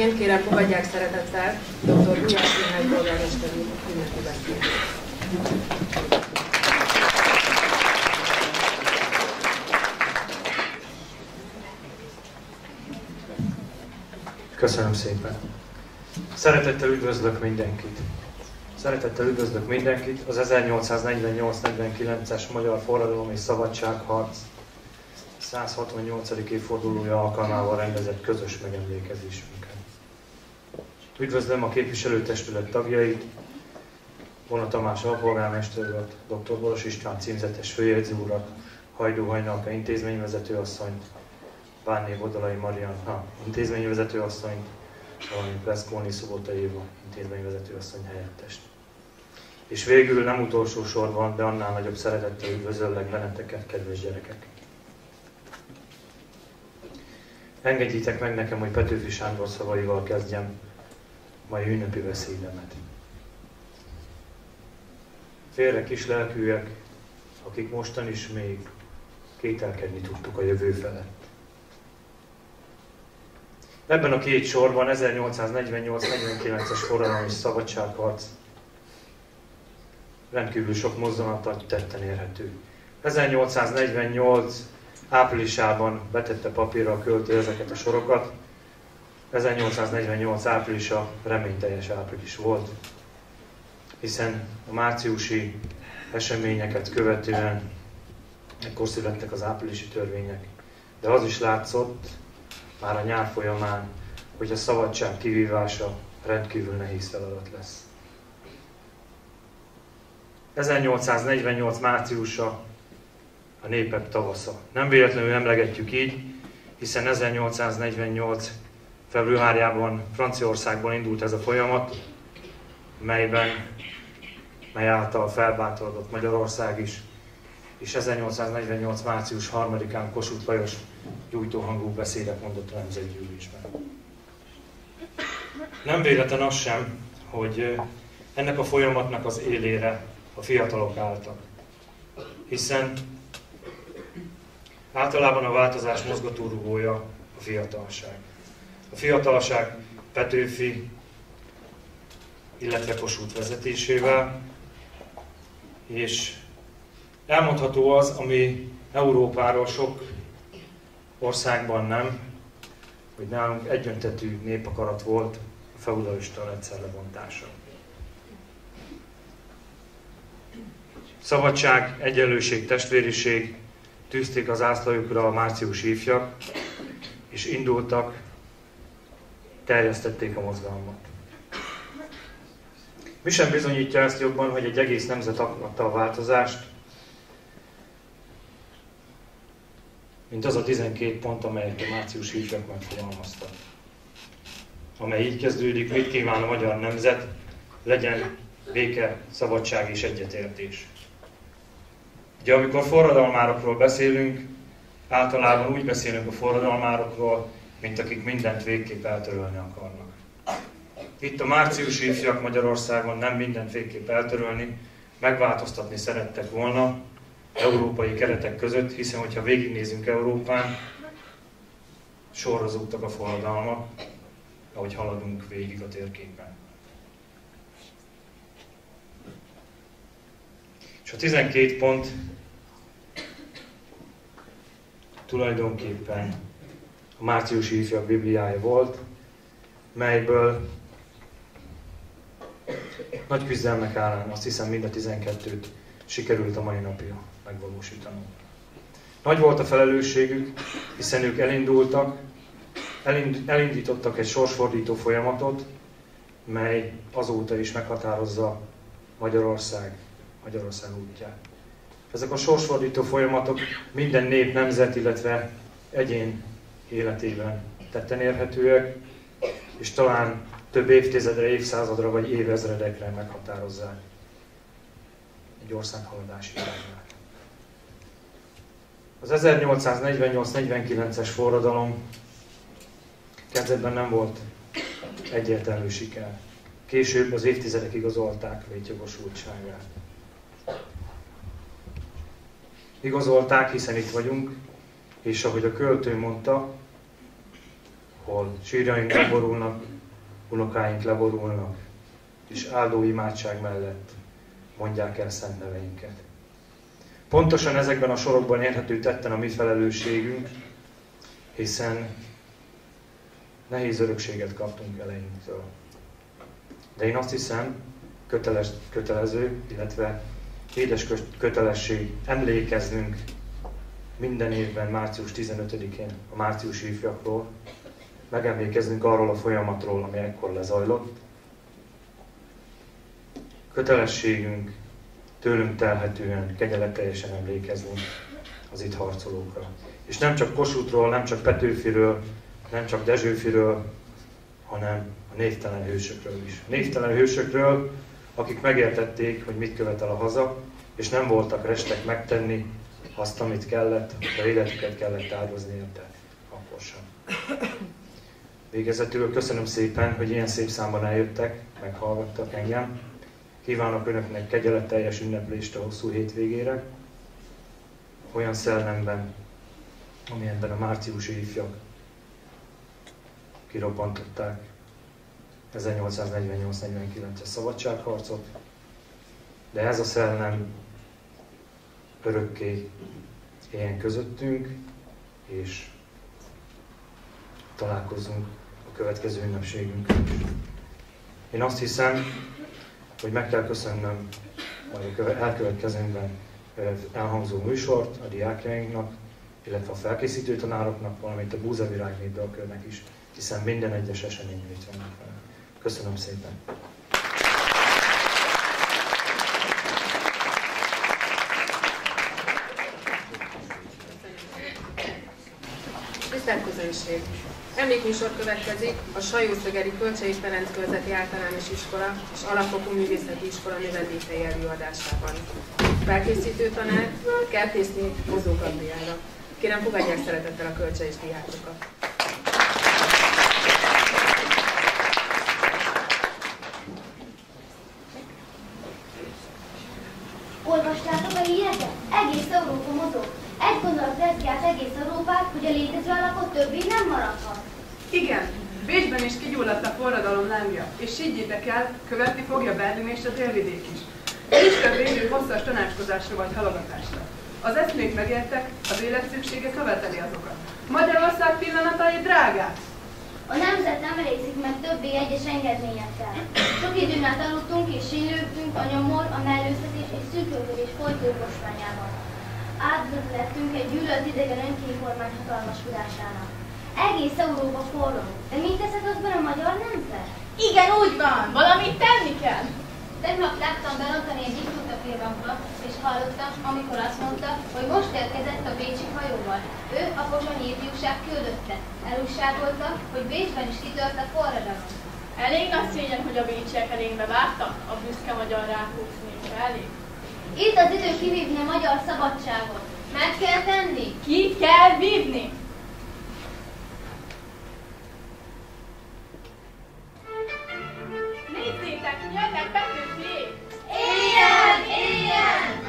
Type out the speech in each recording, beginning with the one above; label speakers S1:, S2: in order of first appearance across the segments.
S1: Elsőként kérem fogadják szeretettel dr. Gulyás Mihály polgármester ünnepi beszédét.
S2: Köszönöm szépen. Szeretettel üdvözlök mindenkit. Szeretettel üdvözlök mindenkit az 1848-49-es Magyar Forradalom és Szabadságharc 168. évfordulója alkalmával rendezett közös megemlékezésünken. Üdvözlöm a képviselőtestület tagjait, Vona Tamás alpolgármester urat, dr. Boros István címzetes főjegyző urat, Hajdó Hajnalka intézményvezető asszonyt, Várné Vodolai Marianna intézményvezető asszonyt, valamint Pleszkóni Szobota Éva intézményvezető asszony helyettest. És végül nem utolsó sorban, de annál nagyobb szeretettel üdvözöllek benneteket, kedves gyerekek. Engedjétek meg nekem, hogy Petőfi Sándor szavaival kezdjem mai ünnepi beszédemet. Félre kis lelkűek, akik mostan is még kételkedni tudtuk a jövő felett. Ebben a két sorban 1848-49-es forradalom és szabadságharc rendkívül sok mozzanattal tetten érhető. 1848 áprilisában betette papírra a költő ezeket a sorokat. 1848 áprilisa reményteljes április volt, hiszen a márciusi eseményeket követően ekkor születtek az áprilisi törvények. De az is látszott, már a nyár folyamán, hogy a szabadság kivívása rendkívül nehéz feladat lesz. 1848 márciusa a népek tavasza. Nem véletlenül emlegetjük így, hiszen 1848 februárjában Franciaországban indult ez a folyamat, melyben, mely által felbátorodott Magyarország is, és 1848. március 3-án Kossuth Lajos gyújtóhangú beszédet mondott a Nemzetgyűlésben. Nem véletlen az sem, hogy ennek a folyamatnak az élére a fiatalok álltak. Hiszen általában a változás mozgatórugója a fiatalság. A fiatalság Petőfi, illetve Kossuth vezetésével, és elmondható az, ami Európáról sok országban nem, hogy nálunk egyöntetű népakarat volt a feudalista rendszer lebontása. Szabadság, egyenlőség, testvériség tűzték az ászlajukra a márciusi ifjak, és indultak, terjesztették a mozgalmat. Mi sem bizonyítja ezt jobban, hogy egy egész nemzet akarta a változást, mint az a 12 pont, amelyet a március ifjak megfogalmaztak. Amely így kezdődik, mit kíván a magyar nemzet, legyen béke, szabadság és egyetértés. Ugye amikor forradalmárokról beszélünk, általában úgy beszélünk a forradalmárokról, mint akik mindent végképp eltörölni akarnak. Itt a márciusi ifjak Magyarországon nem mindent végképp eltörölni, megváltoztatni szerettek volna, európai keretek között, hiszen hogyha végignézünk Európán, sorra zúgtak a forradalmak, ahogy haladunk végig a térképen. És a 12 pont tulajdonképpen a márciusi ifjak bibliája volt, melyből nagy küzdelmek árán, azt hiszem mind a 12-t sikerült a mai napja megvalósítanunk. Nagy volt a felelősségük, hiszen ők elindultak, elind, elindítottak egy sorsfordító folyamatot, mely azóta is meghatározza Magyarország, Magyarország útját. Ezek a sorsfordító folyamatok minden nép, nemzet, illetve egyén életében tetten érhetőek, és talán több évtizedre, évszázadra vagy évezredekre meghatározzák egy ország haladási irányát. Az 1848-49-es forradalom kezdetben nem volt egyértelmű siker. Később az évtizedek igazolták létjogosultságát. Igazolták, hiszen itt vagyunk, és ahogy a költő mondta, hol sírjaink leborulnak, unokáink leborulnak, és áldó imádság mellett mondják el szent neveinket. Pontosan ezekben a sorokban érhető tetten a mi felelősségünk, hiszen nehéz örökséget kaptunk eleinktől. De én azt hiszem, köteles, kötelező, illetve édes kötelesség emlékeznünk minden évben március 15-én a márciusi ifjakról, megemlékeznünk arról a folyamatról, ami ekkor lezajlott. Kötelességünk tőlünk telhetően, kegyeletteljesen emlékezni az itt harcolókra. És nem csak Kossuthról, nem csak Petőfiről, nem csak Dezsőfiről, hanem a névtelen hősökről is. A névtelen hősökről, akik megértették, hogy mit követel a haza, és nem voltak restek megtenni azt, amit kellett, a életüket kellett áldozni érte. Végezetül köszönöm szépen, hogy ilyen szép számban eljöttek, meghallgattak engem. Kívánok Önöknek kegyeletteljes ünneplést a hosszú hétvégére, olyan szellemben, amilyenben a márciusi ifjak kirobbantották 1848-49-es szabadságharcot, de ez a szellem örökké éljen közöttünk, és találkozunk következő ünnepségünkön is. Én azt hiszem, hogy meg kell köszönnöm a elkövetkezőnkben elhangzó műsort a diákjainknak, illetve a felkészítő tanároknak, valamint a Búzavirág népdalkörnek is, hiszen minden egyes eseményen itt vannak vele. Köszönöm szépen!
S1: Tisztelt közönség! Emlékműsor következik a Sajószögeri Kölcsei Ferenc Körzeti Általános Iskola és Alapfokú Művészeti Iskola növendékei előadásában. Felkészítő tanár Kertészné Mozó Gabriára. Kérem fogadják szeretettel a kölcsei diákokat.
S3: Olvastátok a híreket? Egész Európa mozog. Egy gondolat veszi át egész Európát, hogy a létező alapot többé nem maradhat.
S4: Igen, Bécsben is kigyulladt a forradalom lángja, és higgyétek el, követni fogja Berlin és a délvidék is. Nincs több idő hosszas tanácskozásra vagy halogatásra. Az eszmék megértek, az élet szüksége követeli azokat. Magyarország pillanatai drágák!
S3: A nemzet nem elégszik meg többé egyes engedményekkel. Sok időn át aludtunk és sínlőttünk a nyomor, a mellőztetés és szűkölködés folytókosványában. Áldozat lettünk egy gyűlölt idegen önkénkormány hatalmaskudásának. Egész Európa forró. De mit teszed azban a magyar nemzet?
S5: Igen, úgy van! Valamit tenni kell!
S3: Tegnap láttam belontani egy ifjút a félbankba, és hallottam, amikor azt mondta, hogy most érkezett a Bécsi hajóval. Ő a pozsonyi ifjúság küldötte. Elújságolta, hogy Bécsben is kitört a forradalom.
S5: Elég nagy szégyen, hogy a bécsiek elénkbe vártak, a büszke magyar rákócz népe elég.
S3: Itt az idő kivívni a magyar szabadságot. Meg kell tenni.
S5: Ki kell vívni! Nézzétek, jönnek Petőfiék!
S3: Éljen! Éljen!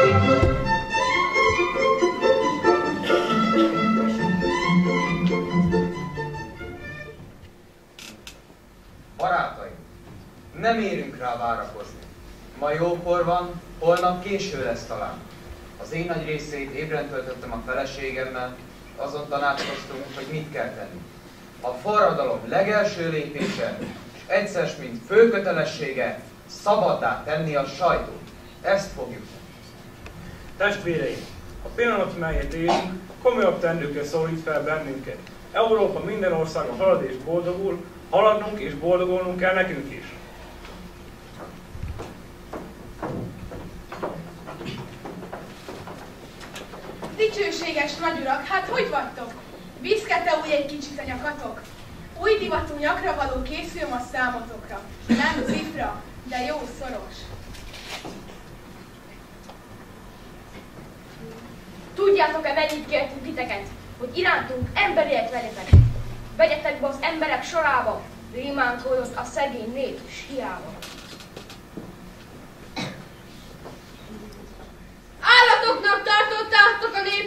S6: Barátaim, rá várakozni. Ma jókor van, holnap késő lesz talán. Az én nagy részét ébren töltöttem a feleségemmel, azon tanácskoztunk, hogy mit kell tenni. A forradalom legelső lépése, és egyszer, mint főkötelessége, szabaddá tenni a sajtót. Ezt fogjuk.
S7: Testvéreim, a pillanat, melyet élünk, komolyabb tendőkkel szólít fel bennünket. Európa minden országa halad és boldogul, haladnunk és boldogulnunk kell nekünk is.
S8: hűséges nagyurak, hát hogy vagytok? Viszkete új egy kicsit a nyakatok. Új divatú nyakra való készül ma számotokra. Nem cifra, de jó szoros.
S9: Tudjátok-e, velük kértünk titeket, hogy irántunk emberiet vegyetek. Vegyetek be az emberek sorába, rémánkodott a szegény nép, s hiába.
S10: Állatoknak tartottátok a
S11: nép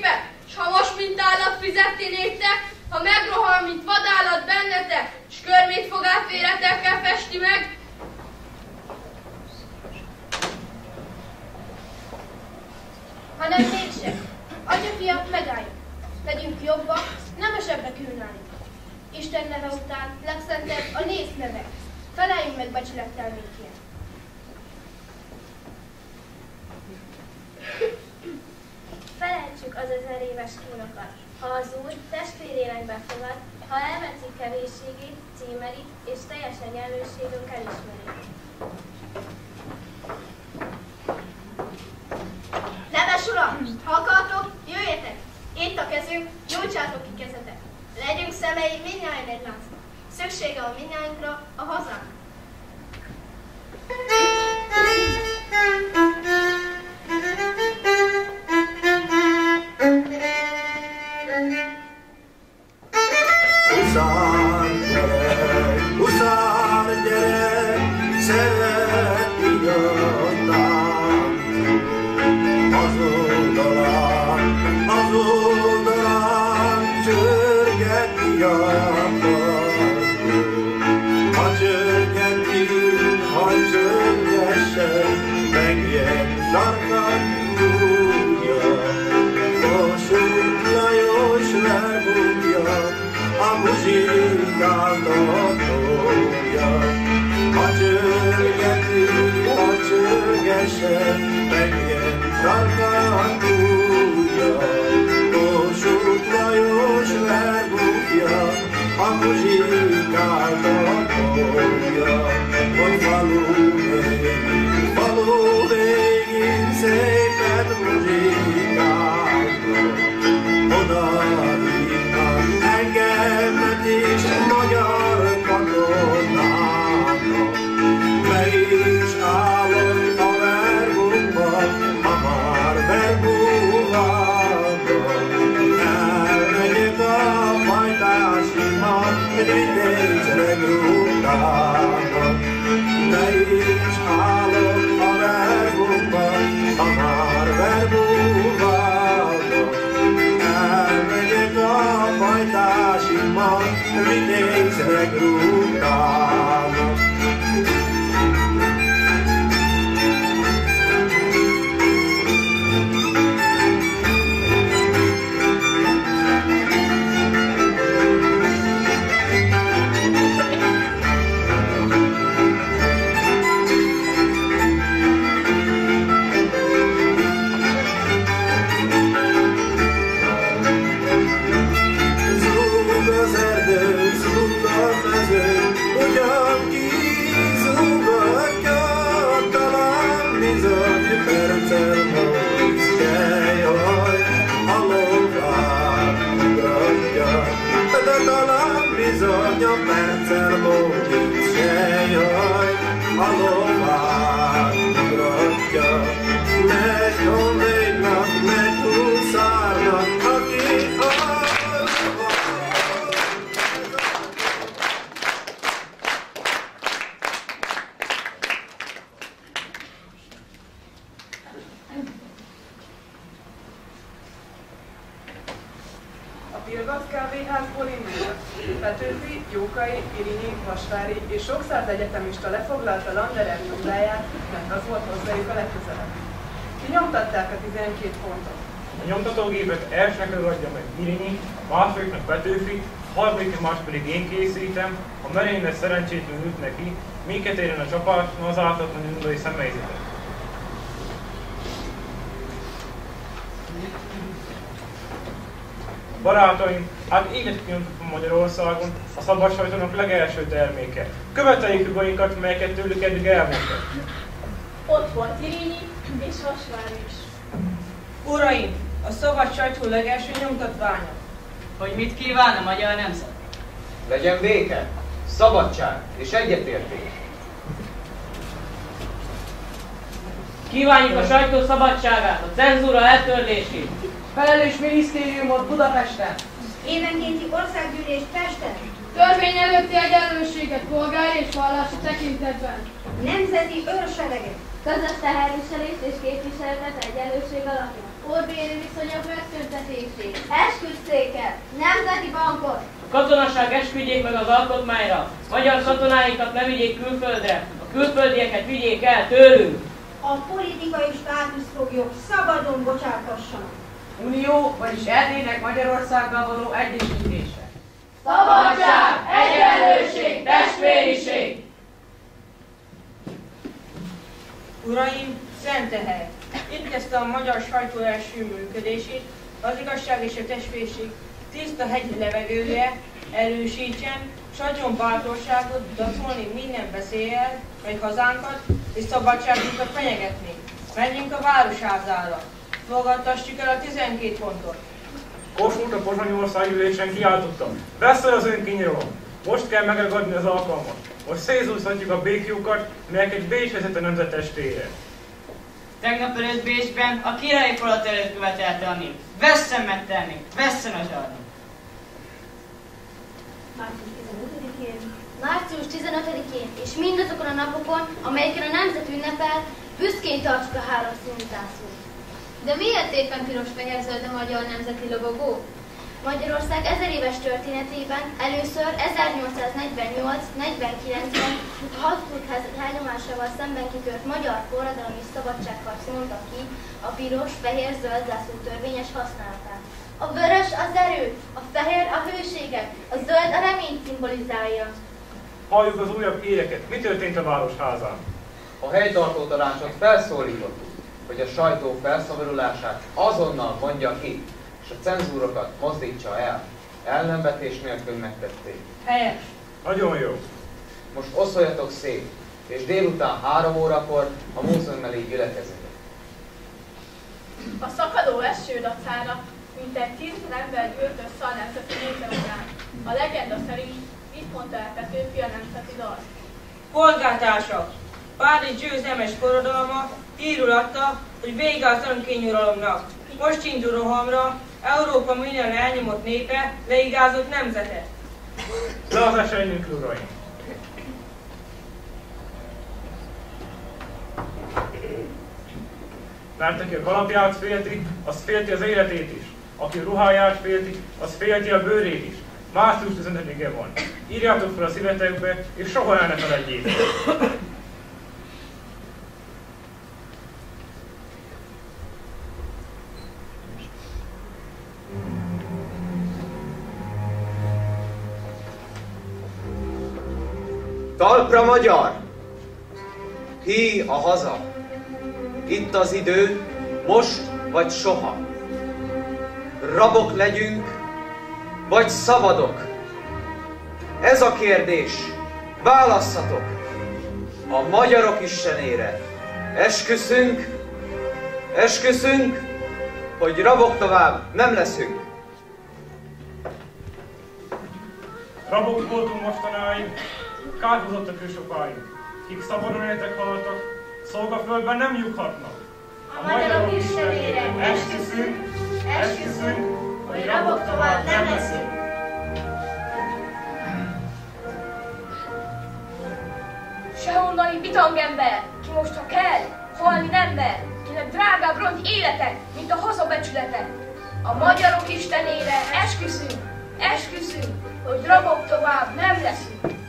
S12: three days I
S4: Rangoon. Vilgac kávéházból indult. Petőfi, Jókai, Irinyi, Vasvári és sokszáz egyetemista lefoglalta Landerer nyomdáját, mert az volt hozzájuk a legközelebb. Kinyomtatták a 12 pontot.
S7: A nyomtatógépet elsőnek adja meg Irinyi, a másodiknak Petőfi, a harmadik más pedig én készítem, a merénylet szerencsétlenül üt neki, minket éren a csapás, az ártatlan indulai személyzetet. Barátaink, hát életkülönböző Magyarországon a szabad sajtónak legelső terméke. Követeljük jogaikat, melyeket tőlük eddig elvontak.
S5: Ott volt Tirényi és Vasvár is.
S13: Uraim, a szabad sajtó legelső nyomtatványa.
S14: Hogy mit kíván a magyar nemzet?
S6: Legyen béke, szabadság és egyetértés.
S14: Kívánjuk a sajtó szabadságát, a cenzúra eltörlését,
S13: Felelős minisztériumot Budapesten.
S15: Évenkénti országgyűlés Pesten.
S5: Törvény előtti egyenlőséget polgári és vallási tekintetben.
S15: Nemzeti őrsereget.
S16: Közös teherviselés és képviseletet egyenlőség alapján. Orbéri viszonyok megszüntetését. Esküdszéket. Nemzeti bankot.
S14: A katonaság esküdjék meg az alkotmányra. Magyar katonáinkat ne vigyék külföldre. A külföldieket vigyék el tőlünk.
S15: A politikai státuszfoglyok szabadon bocsátassanak.
S13: Unió, vagyis Erdélynek Magyarországgal való egyesítése.
S17: Szabadság, egyenlőség, testvériség!
S13: Uraim, Szentehely! Itt kezdte a magyar sajtó első működését, az igazság és a testvérség tiszta hegyi levegője erősítsen, s adjon bátorságot dacolni minden veszélyel, mely hazánkat és szabadságunkat fenyegetni. Menjünk a városházára, fogadtassuk el a 12 pontot.
S7: Kossuth a Pozsonyi Országgyűlésen kiáltotta. Beszél az önkinyilom! Most kell megragadni az alkalmat. Most szézúzhatjuk a békjukat, melyek egy Bécs vezet a nemzetestére.
S14: Tegnap előtt Bécsben a királyi falat előtt követelte a nép. Vesszen megtenni, vesszen a zsarni.
S3: Március 15-én és mindazokon a napokon, amelyeken a nemzet ünnepel, büszkén tartsuk a három színzászót.
S16: De miért éppen piros-fehér-zöld a magyar nemzeti lobogó?
S3: Magyarország ezer éves történetében először 1848-49-ben a Habsburg hányomásával szemben kitört magyar forradalom és szabadságharc mondta ki a piros-fehér-zöld zászló törvényes használatát. A vörös az erőt, a fehér a hőséget, a zöld a reményt szimbolizálja.
S7: Halljuk az újabb híreket. Mi történt a városházán?
S6: A helytartó tanácsot felszólítottuk, hogy a sajtó felszabadulását azonnal mondja ki, és a cenzúrokat mozdítsa el. Ellenvetés nélkül megtették.
S13: Helyes.
S7: Nagyon jó.
S6: Most oszoljatok szét, és délután három órakor a múzeum elé gyülekezetek.
S5: A szakadó eső dacára mintegy tíz ember gyűlt össze a Nemzeti Múzeumán. A legenda szerint itt mondta el Petőfi a nemzeti dalt.
S13: Polgártársak! Párizs győzelmes forradalma hírul adta, hogy vége az önkényuralomnak. Most indul rohamra, Európa minden elnyomott népe, leigázott nemzete.
S7: Le az esernyők, uraim! Mert aki a kalapját félti, az félti az életét is. Aki a ruháját félti, az félti a bőrét is. Március 15-e van. Írjátok fel a szívetekbe, és soha el ne felejtjétek.
S6: Talpra magyar! Hí a haza! Itt az idő, most vagy soha. Rabok legyünk, vagy szabadok? Ez a kérdés. Válasszatok! A magyarok istenére. Esküszünk, esküszünk, hogy rabok tovább nem leszünk.
S7: Rabok voltunk mostanáig, kárhozottak ő sokáig. Kik szabadon éltek haltak, szolgaföldben nem lyukhatnak.
S16: A magyarok istenére
S7: esküszünk, esküszünk,
S16: hogy rabok tovább nem leszünk.
S17: Sehonnani bitangember, ki most ha kell, halni nem mer, kinek drágább rongy élete, mint a haza becsülete. A magyarok istenére esküszünk, esküszünk, hogy rabok tovább nem leszünk.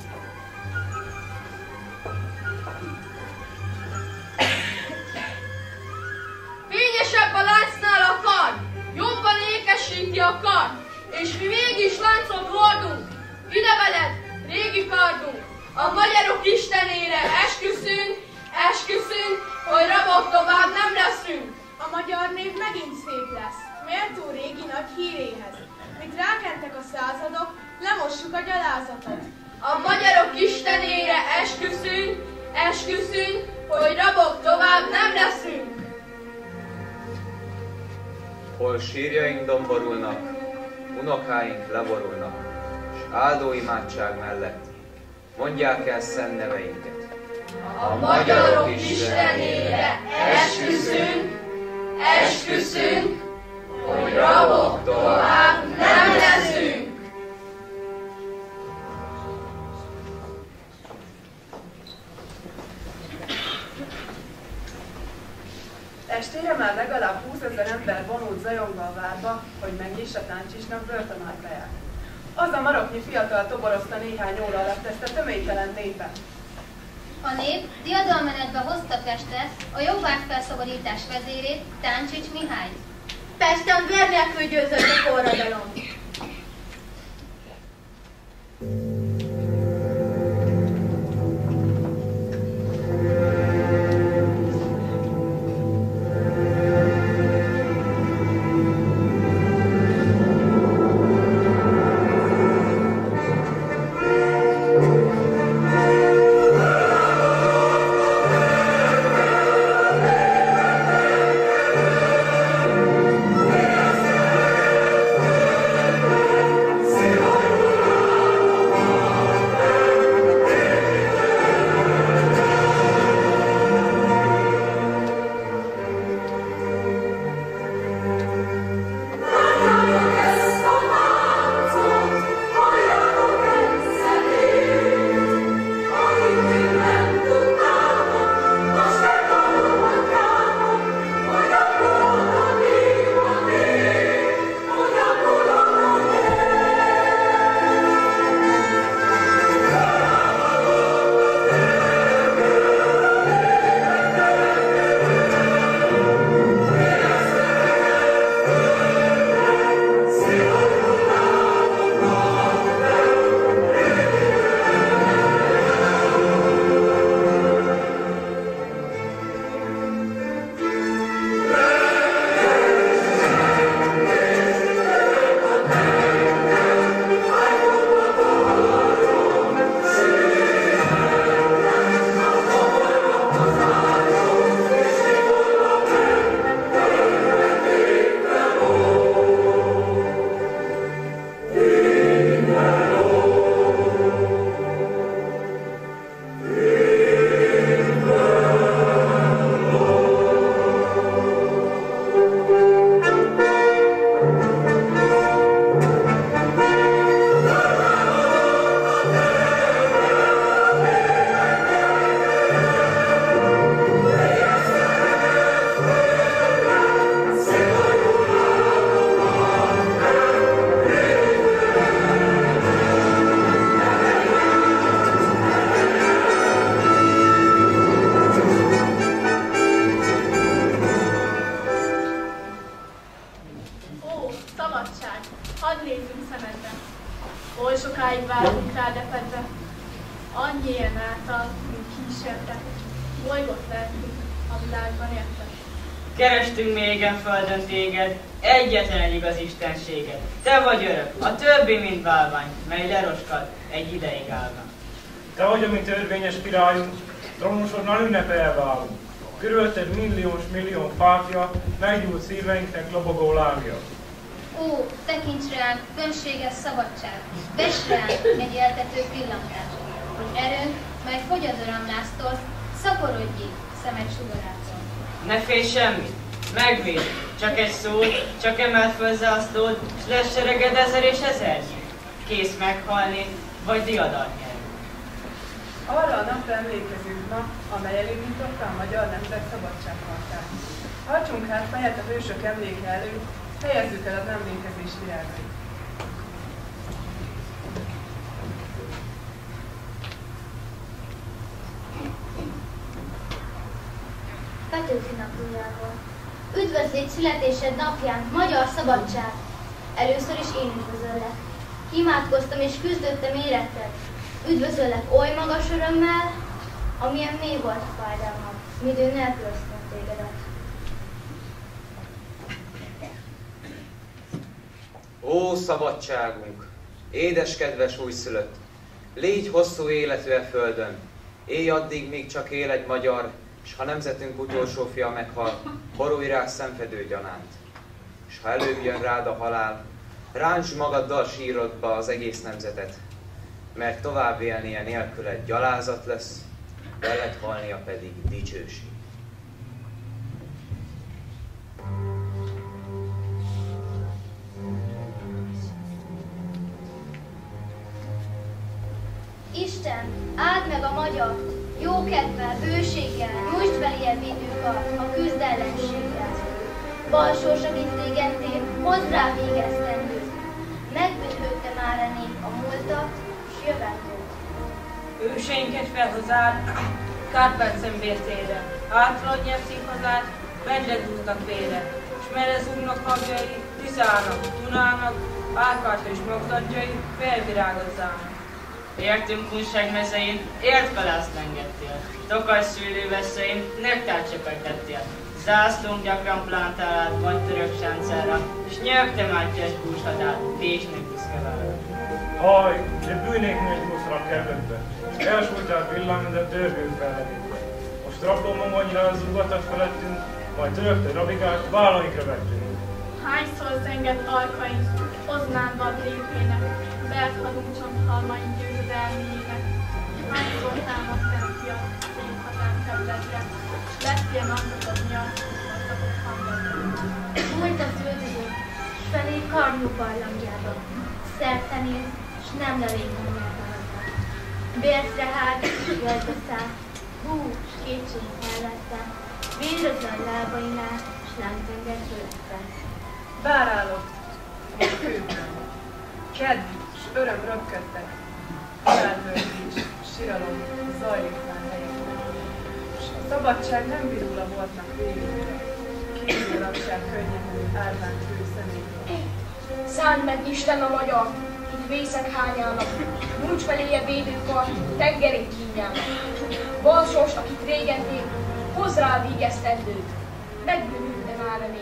S9: Ékesíti a kard, és mi mégis láncot hordunk. Ide veled, régi kardunk, a magyarok istenére esküszünk, esküszünk, hogy rabok tovább nem leszünk.
S8: A magyar név megint szép lesz, méltó régi nagy híréhez. Mit rákentek a századok, lemossuk a gyalázatot.
S9: A magyarok istenére esküszünk, esküszünk, hogy rabok tovább nem leszünk.
S6: Hol sírjaink domborulnak, unokáink leborulnak, és áldó imádság mellett mondják el szent neveinket.
S9: A magyarok istenére esküszünk, esküszünk, hogy rabok tovább nem leszünk.
S4: Estére már legalább 20 ezer ember vonult zajongva a várba, hogy megnyissa Táncsisnak börtönajtaját. Az a maroknyi fiatal toborozta néhány óra alatt ezt a töménytelen népet.
S3: A nép diadalmenetbe hozta Pestre a jobbágyfelszabadítás vezérét, Táncsics Mihály.
S5: Pesten vér nélkül győzött a forradalom.
S14: Földön téged, egyetlen egy igaz istenséget. Te vagy örök, a többi, mint bálvány, mely leroskad egy ideig állna.
S7: Te vagy a mi törvényes királyunk, trónusodnál ünnepelve állunk. Körülötted milliós millió fákja, meggyújt szíveinknek lobogó lábja.
S3: Ó, tekints ránk, fönséges szabadság, vess ránk egy eltető pillantást, hogy erőnk, mely fogy az örömláztól, szaporodjék szemed sugarától.
S14: Ne félj semmit, megvéd, csak egy szót, csak emelt föl zászlód, s lesz sereged ezer és ezernyi. Kész meghalni, vagy nyerni.
S4: Arra a napra emlékezünk ma, amely elindította a magyar nemzet szabadságharcát. Hajtsunk hát fejet a hősök emléke előtt, helyezzük el az emlékezés virágait.
S3: Petőfi napjával. Üdvözlégy születésed napján, magyar szabadság! Először is én üdvözöllek. Imádkoztam és küzdöttem éretted. Üdvözöllek oly magas örömmel, amilyen mély volt a fájdalmam, midő nélkülöztem tégedet.
S6: Ó, szabadságunk! Édes kedves újszülött! Légy hosszú életű e földön! Élj addig, míg csak él egy magyar, és ha nemzetünk utolsó fia meghal, horulj rá szenvedő gyanánt. és ha előbb jön rád a halál, ráncs magaddal sírodba az egész nemzetet, mert tovább élnie nélküled gyalázat lesz, veled halnia pedig dicsőség.
S3: Isten, áld meg a magyar, jó kedvel, bőséggel, nyújtsd beléje védőkar a küzd ellenséggel. Balsós, akit régettél, hozd rá végeztendőt. Megbűnhődte már a nép a múltat, s jövendőt.
S13: Őseinket felhozád, Kárpát vértére, átradj a színhazát, benned húznak vére, s merez úrnak hamjai, Tiszának, Dunának, Árpád és magzatjai felvirágozzának.
S14: Értünk kunság mezein, ért felászt engedtél. Tokaj szűrő veszélyén, nektár csepegtettél. Zászlónk gyakran plántálált vagy török sáncára, s nyögte mátyás búshatát, Pécsnek büszkevára.
S7: Haj, de bűnék buszra kerültbe, és elsújtál villám, de dörgő fellegítve. Most rablóma magyarán zúgatott felettünk, majd rögtön navigált, vállaikra vettünk.
S5: Hányszor zengett alkaink, oznán vad lépének, vert hadunk csonthalmaink győzedelmének. Hányszor támadtál ki a határ területre, s lettél napotod miatt, gazdagot hangadra.
S3: Múlt az üldöző, felé karnyú barlangjába. Szerte néz, s nem lelég nyomjába Bércre hát, jajba szállt, hú, s kétség mellette, vérözön lábainál, s lángtenger fölötte.
S4: Bárálok a kőben. Kedv és öröm röpködtek. Elvöltés, siralom zajlik már helyekben. S a szabadság nem virul a voltnak végére. Kívül rakják könnyen árván személyről.
S17: Szánd meg Isten a magyar, itt vészek hányának, nyújts feléje védőkar, tengerén kínjának. Balsos, akit régen élt, hozz rá vígesztendőt, megbűnülte már a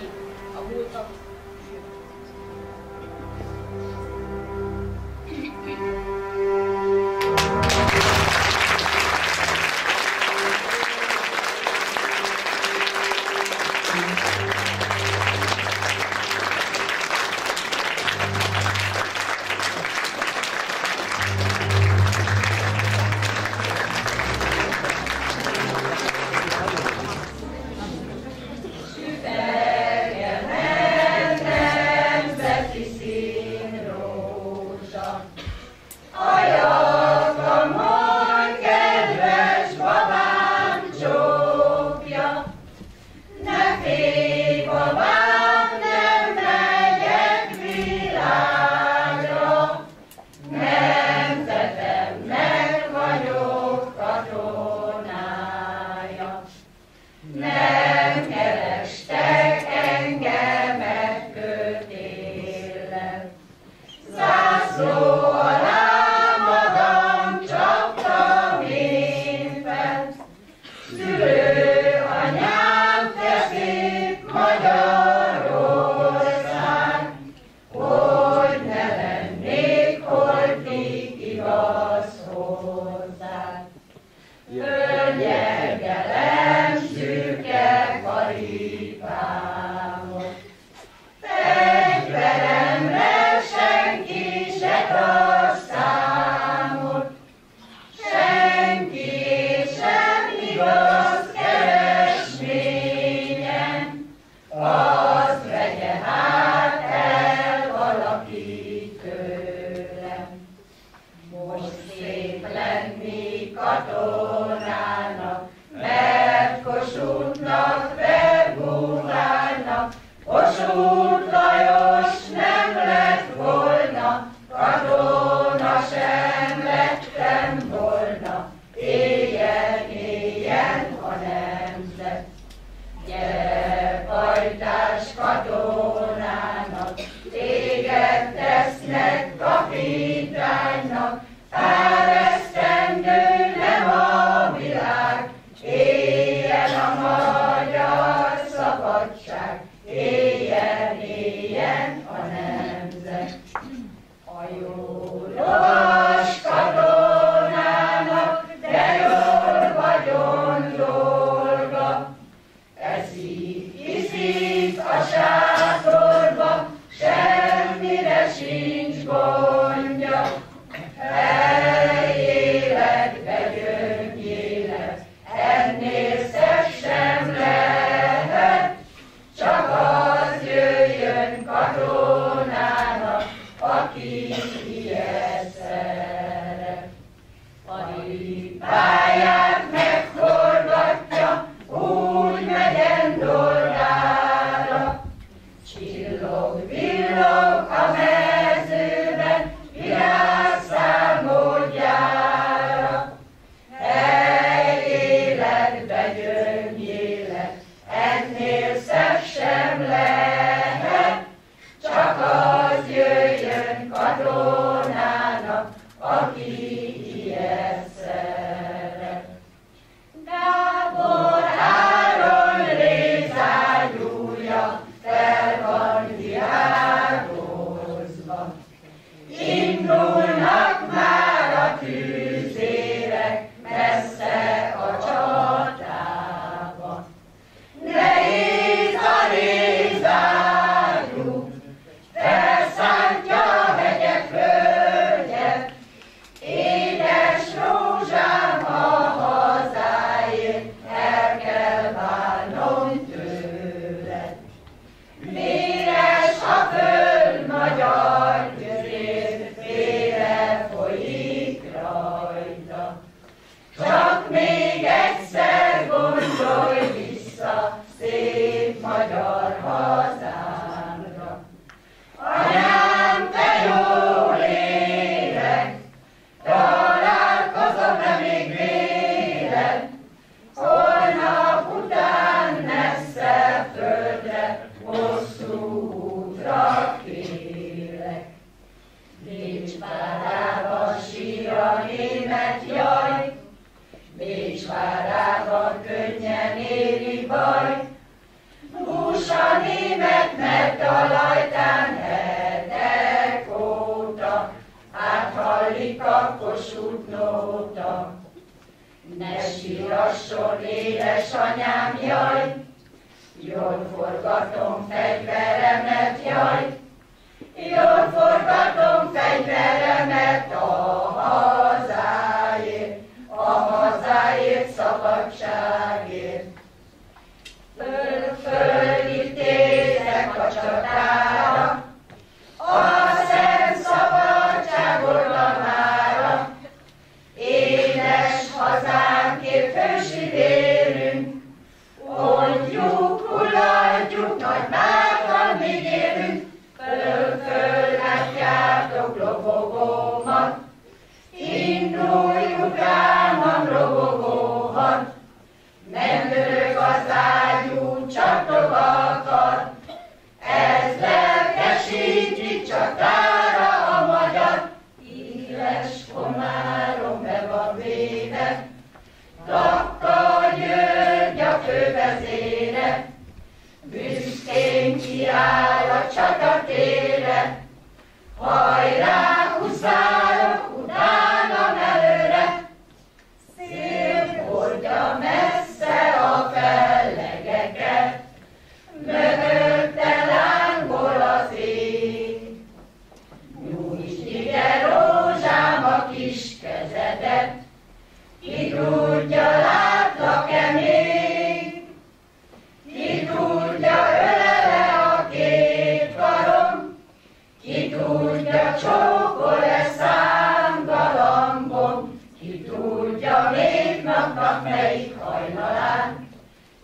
S17: napnak melyik hajnalán,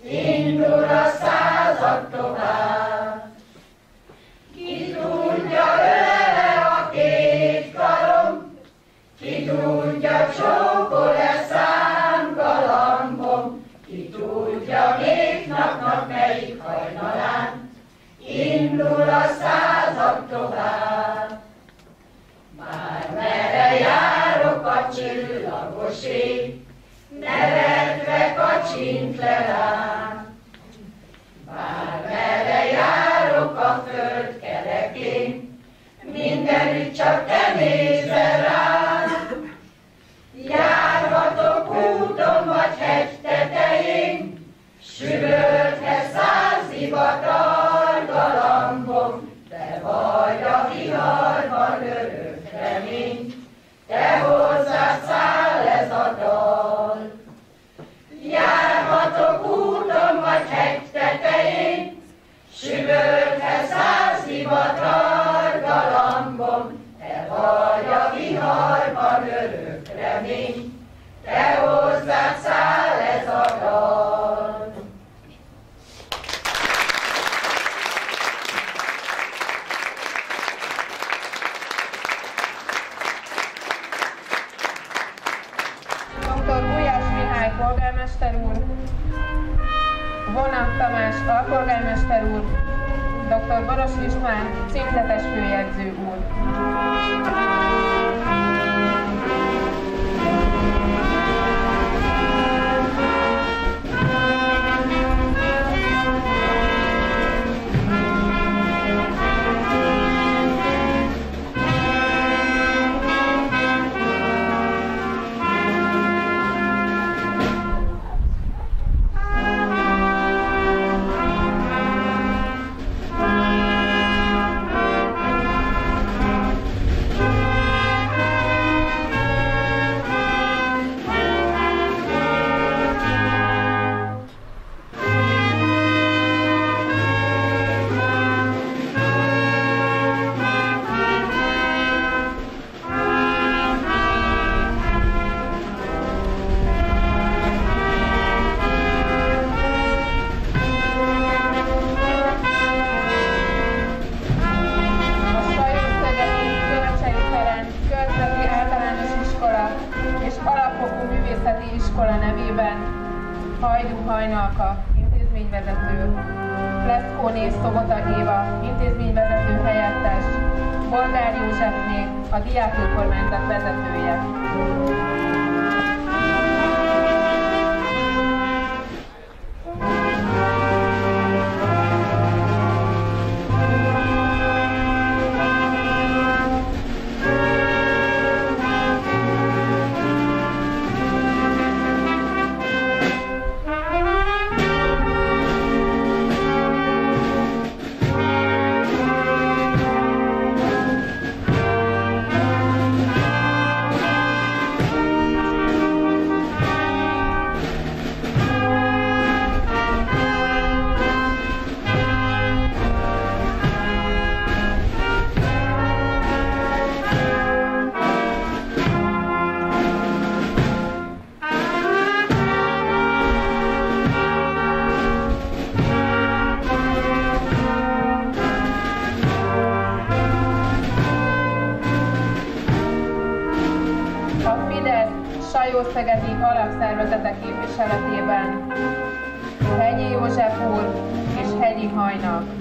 S17: indul a század tovább. Ki tudja ölele a két karom, ki tudja csókol-e szám galambom, ki tudja két napnak melyik hajnalán, indul a század tovább. Már merre járok a csillagoség, bár merre járok a föld mindenütt csak te nézel rád. Járhatok úton vagy hegy tetején, sülődhet száz hivatal galambom, te vagy a viharban örök remény, te hozzád száll ez a dal. Sümölthe száz hiba tartalambom, te vagy a viharban örök
S1: remény, a
S18: diákönkormányzat vezetője. területetek képviseletében Hegyi József úr és Hegyi Hajnak.